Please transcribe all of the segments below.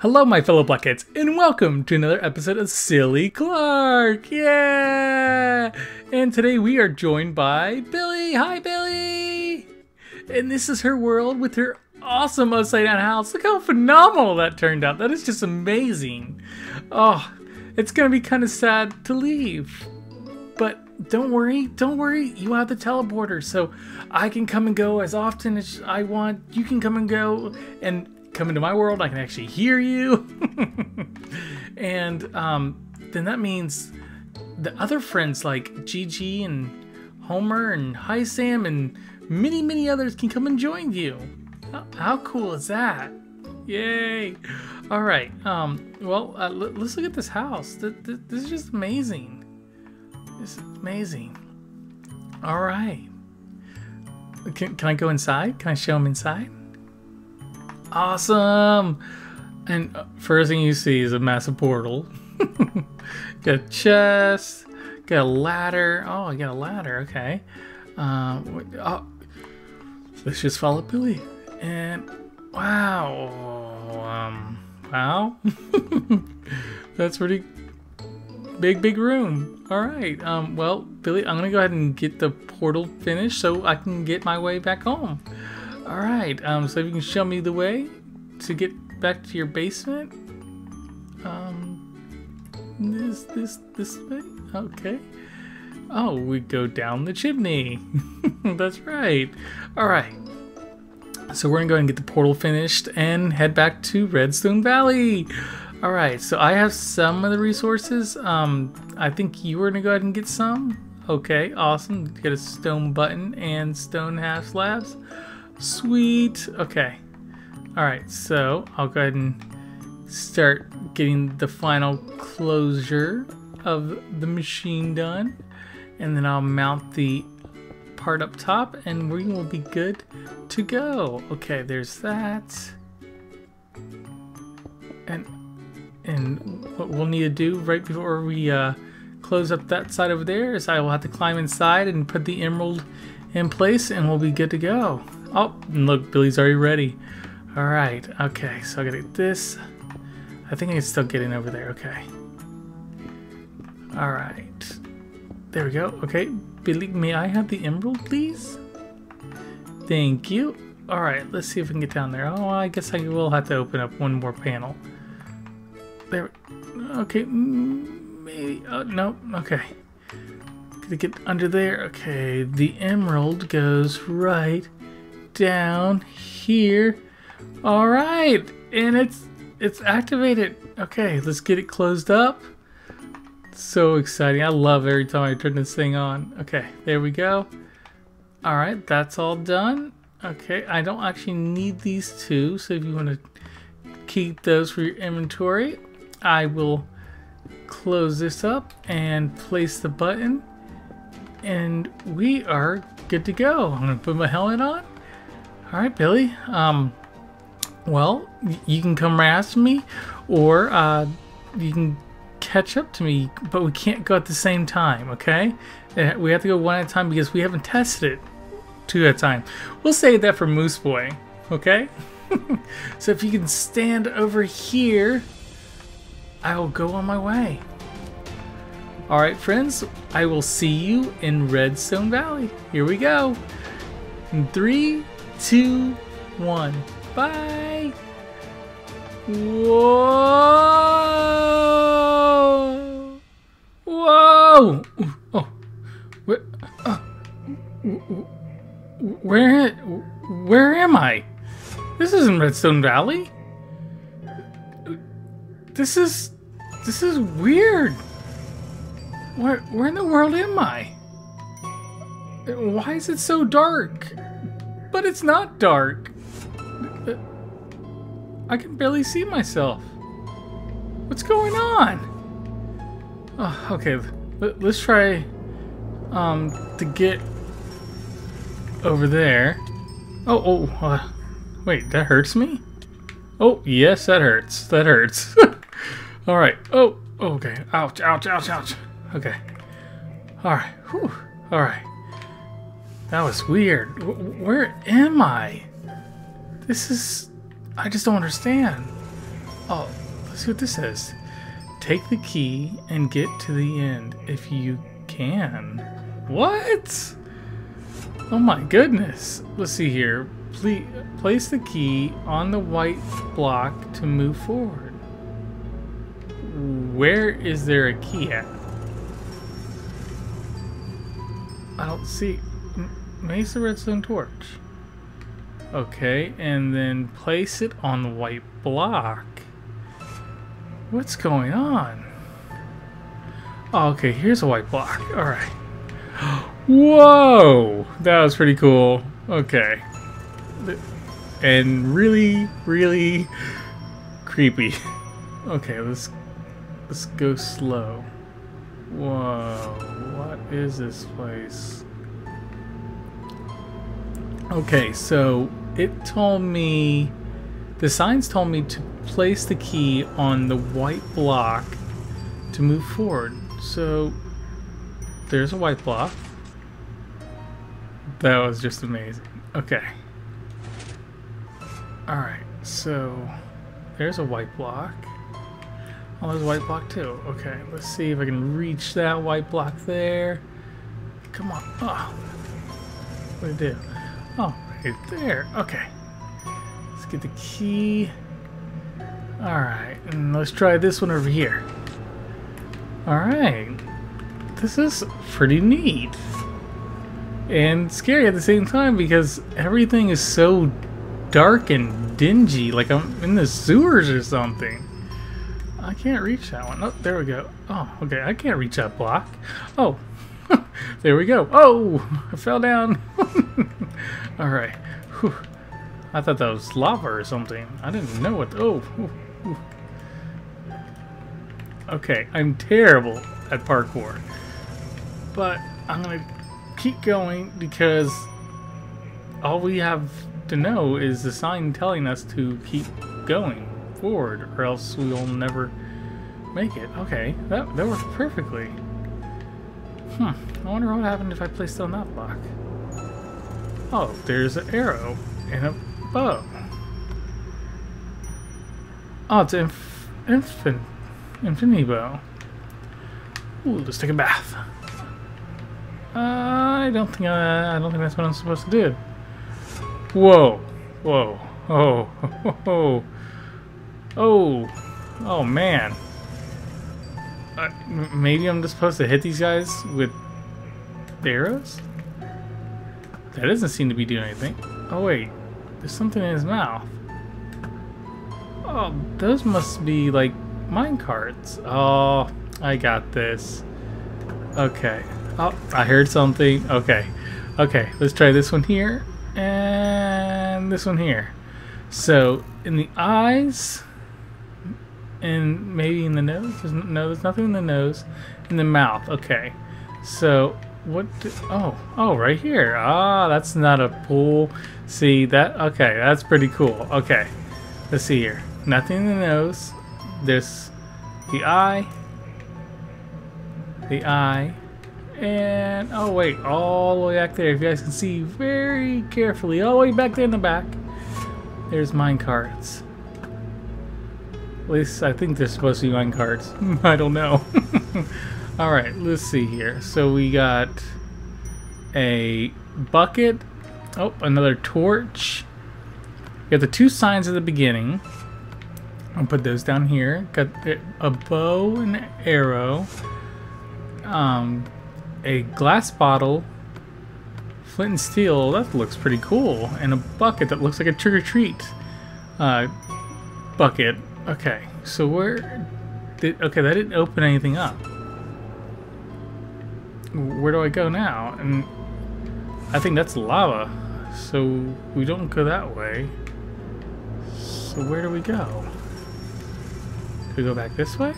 Hello, my fellow Blackheads, and welcome to another episode of Silly Clark! Yeah! And today we are joined by Billy! Hi, Billy! And this is her world with her awesome upside down house. Look how phenomenal that turned out. That is just amazing. Oh, it's gonna be kind of sad to leave. But don't worry, don't worry, you have the teleporter, so I can come and go as often as I want. You can come and go, and come into my world, I can actually hear you. and um, then that means the other friends like Gigi and Homer and Hi Sam and many, many others can come and join you. How, cool is that? Yay! All right. Um, well, uh, let's look at this house. Th th this is just amazing. This is amazing. All right. Can, can I go inside? Can I show them inside? Awesome! And uh, first thing you see is a massive portal. got a chest, got a ladder. Oh, I got a ladder, okay. Um, oh, let's just follow Billy. And wow, um, wow. That's pretty big, big room. All right. Um, well, Billy, I'm gonna go ahead and get the portal finished so I can get my way back home. All right. Um, so if you can show me the way to get back to your basement. Um, this, this, this way. Okay. Oh, we go down the chimney. That's right. All right. So we're gonna go and get the portal finished and head back to Redstone Valley. All right. So I have some of the resources. Um, I think you were gonna go ahead and get some. Okay. Awesome. Get a stone button and stone half slabs. Sweet. Okay. Alright, so I'll go ahead and start getting the final closure of the machine done. And then I'll mount the part up top and we will be good to go. Okay, there's that. And and what we'll need to do right before we uh, close up that side over there is I will have to climb inside and put the emerald in place and we'll be good to go. Oh, look, Billy's already ready. All right, okay, so I gotta get this. I think I can still get in over there, okay. All right, there we go. Okay, Billy, may I have the emerald, please? Thank you. All right, let's see if we can get down there. Oh, I guess I will have to open up one more panel. There, okay, maybe, oh, no, okay. Gotta get under there. Okay, the emerald goes right down here. All right, and it's it's activated. Okay, let's get it closed up. So exciting. I love every time I turn this thing on. Okay, there we go. All right, that's all done. Okay, I don't actually need these two, so if you want to keep those for your inventory, I will close this up and place the button and we are good to go. I'm gonna put my helmet on all right, Billy. Um, well, you can come right after me, or uh, you can catch up to me, but we can't go at the same time, okay? Uh, we have to go one at a time because we haven't tested it two at a time. We'll save that for Moose Boy, okay? so if you can stand over here, I will go on my way. Alright, friends, I will see you in Redstone Valley. Here we go. In three, two, one. Bye. Whoa! Whoa! Oh, where? Uh, where? Where am I? This isn't Redstone Valley. This is, this is weird. Where, where in the world am I? Why is it so dark? It's not dark. I can barely see myself. What's going on? Oh, okay, Let, us try um, to get over there. Oh, oh, uh, wait, that hurts me? Oh, yes, that hurts. That hurts. All right. Oh, okay. Ouch, ouch, ouch, ouch. Okay. All right. Whew. All right. That was weird. W where am I? This is... I just don't understand. Oh, let's see what this says. Take the key and get to the end if you can. What? Oh my goodness. Let's see here. Please place the key on the white block to move forward. Where is there a key at? I don't see. Mace the redstone torch. Okay, and then place it on the white block. What's going on? Oh, okay, here's a white block. Alright. Whoa! That was pretty cool. Okay. And really, really creepy. Okay, let's let's go slow. Whoa, what is this place? Okay, so it told me the signs told me to place the key on the white block to move forward. So there's a white block. That was just amazing. Okay. Alright, so there's a white block. Oh, there's a white block too. Okay, let's see if I can reach that white block there. Come on. Oh. What it do? Oh, right there. Okay. Let's get the key. Alright, and let's try this one over here. Alright. This is pretty neat. And scary at the same time because everything is so dark and dingy, like I'm in the sewers or something. I can't reach that one. Oh, there we go. Oh, okay, I can't reach that block. Oh, there we go. Oh, I fell down. Alright. I thought that was lava or something. I didn't know what. Oh. Okay, I'm terrible at parkour. But I'm to keep going because all we have to know is the sign telling us to keep going forward or else we will never make it. Okay, that, that worked perfectly. Hmm, I wonder what happened if I placed on that block. Oh, there's an arrow and a bow. Oh, it's inf infin infinity bow. Ooh, let's take a bath. Uh, I don't think I, I don't think that's what I'm supposed to do. Whoa, whoa, oh, oh, oh, oh, oh man. Uh, maybe I'm just supposed to hit these guys with arrows? That doesn't seem to be doing anything. Oh wait, there's something in his mouth. Oh, those must be like mine carts. Oh, I got this. Okay. Oh, I heard something. Okay. Okay, let's try this one here. And this one here. So, in the eyes, and maybe in the nose? No, there's nothing in the nose. In the mouth. Okay. So, what? Do, oh, oh, right here. Ah, that's not a pool. See that? Okay, that's pretty cool. Okay, let's see here. Nothing in the nose. There's the eye, the eye, and oh wait, all the way back there. If you guys can see very carefully, all the way back there in the back, there's mine carts. At least I think they're supposed to be mine carts. I don't know. Alright, let's see here. So we got a bucket. Oh, another torch. Got the two signs at the beginning. I'll put those down here. Got a bow and arrow. Um, a glass bottle. Flint and steel. That looks pretty cool. And a bucket that looks like a trick-or-treat uh, bucket. Okay, so where... Did, okay, that didn't open anything up where do I go now? And I think that's lava. So we don't go that way. So where do we go? Do we go back this way?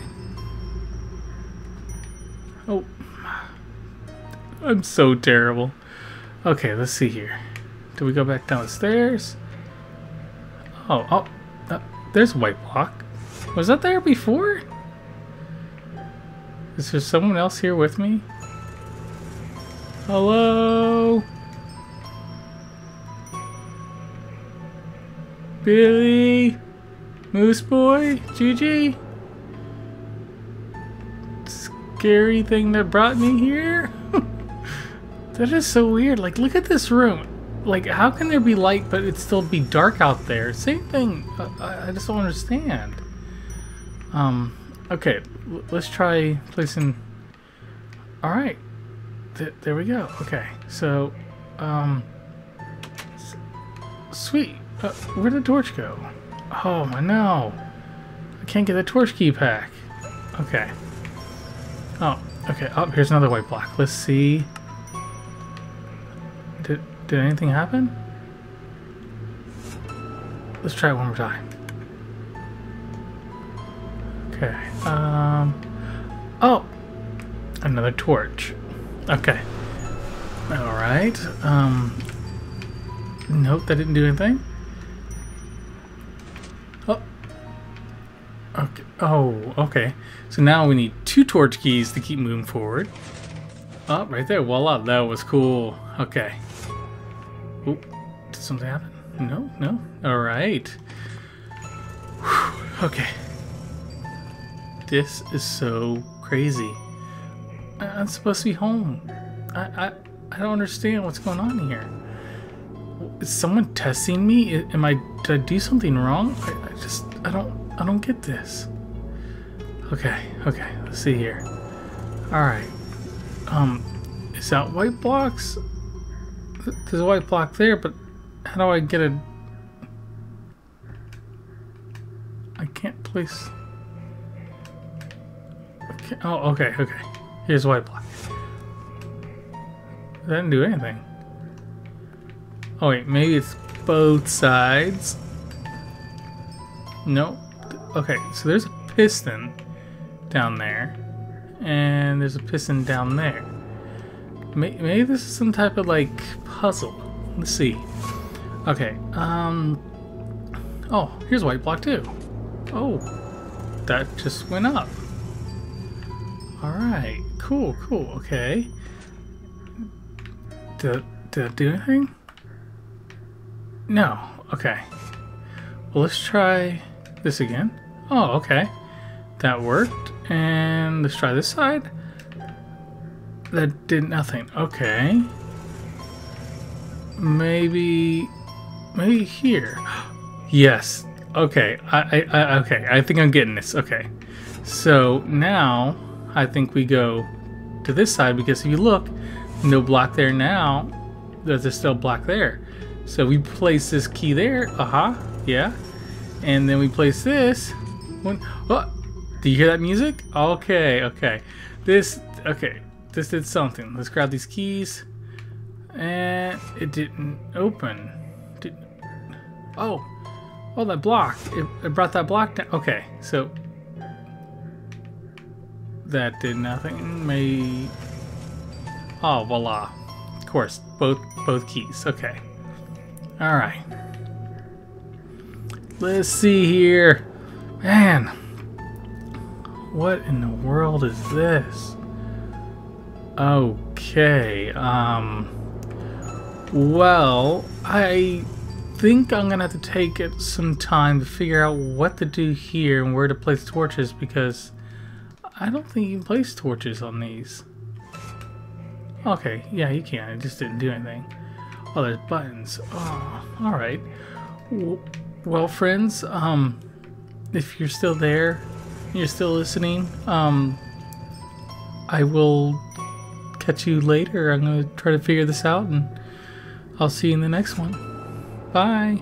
Oh. I'm so terrible. Okay, let's see here. Do we go back down the stairs? Oh, oh. Uh, there's white block. Was that there before? Is there someone else here with me? Hello? Billy? Moose boy, Gigi. Scary thing that brought me here. that is so weird. Like, look at this room. Like, how can there be light but it still be dark out there? Same thing. I, I just don't understand. Um, okay, let's try placing... Alright. Th there we go. Okay, so, um... Sweet. Uh, where'd the torch go? Oh, no. I can't get the torch key back. Okay. Oh, okay. Oh, here's another white block. Let's see. Did, did anything happen? Let's try it one more time. Okay. Um. Oh! Another torch. Okay. Alright. Um. Nope, that didn't do anything. Oh. Okay. Oh, okay. So now we need two torch keys to keep moving forward. Oh, right there. Voila, that was cool. Okay. Oop. Did something happen? No, no. Alright. Okay. This is so crazy. I'm supposed to be home. I, I, I don't understand what's going on here. Is someone testing me? Am I did I do something wrong? I, I just I don't I don't get this. Okay, okay, let's see here. Alright. Um is that white blocks? There's a white block there, but how do I get a I can't place Okay oh okay, okay. Here's white block. That didn't do anything. Oh wait, maybe it's both sides. No. Okay, so there's a piston down there. And there's a piston down there. Maybe this is some type of like puzzle. Let's see. Okay, um... Oh, here's white block too. Oh, that just went up. Alright, cool, cool, okay. Did, did it do anything? No. Okay. Well, let's try this again. Oh, okay. That worked. And let's try this side. That did nothing. Okay. Maybe... Maybe here. Yes. Okay. I, I, I, okay. I think I'm getting this. Okay. So now I think we go to this side because if you look, no block there now. There's still block there. So we place this key there. Aha. Uh -huh, yeah. And then we place this. One. Oh, do you hear that music? Okay, okay. This, okay. This did something. Let's grab these keys. And it didn't open. Did, oh. Oh, that block. It, it brought that block down. Okay, so. That did nothing. May. Oh, voila. Of course, both both keys. Okay. Alright. Let's see here. Man. What in the world is this? Okay, um... Well, I think I'm gonna have to take it some time to figure out what to do here and where to place torches because I don't think you can place torches on these. Okay, yeah, you can. It just didn't do anything. Oh, there's buttons. Oh, all right. Well, friends, um, if you're still there, you're still listening, um, I will catch you later. I'm going to try to figure this out, and I'll see you in the next one. Bye.